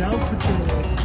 now put your